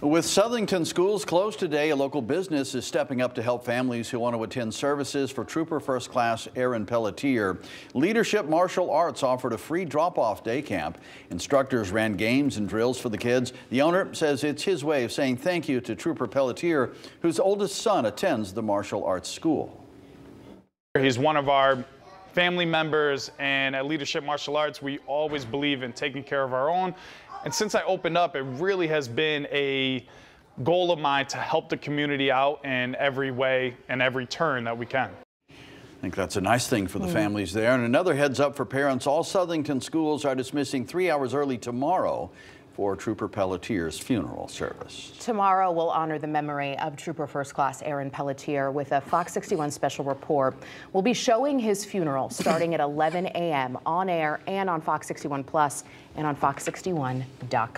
With Southington schools closed today, a local business is stepping up to help families who want to attend services for Trooper First Class Aaron Pelletier. Leadership Martial Arts offered a free drop-off day camp. Instructors ran games and drills for the kids. The owner says it's his way of saying thank you to Trooper Pelletier, whose oldest son attends the martial arts school. He's one of our family members, and at Leadership Martial Arts, we always believe in taking care of our own. And since I opened up, it really has been a goal of mine to help the community out in every way and every turn that we can. I think that's a nice thing for the mm. families there. And another heads up for parents, all Southington schools are dismissing three hours early tomorrow for Trooper Pelletier's funeral service. Tomorrow we'll honor the memory of Trooper First Class Aaron Pelletier with a Fox 61 special report. We'll be showing his funeral starting at 11 a.m. on air and on Fox 61 Plus and on fox61.com.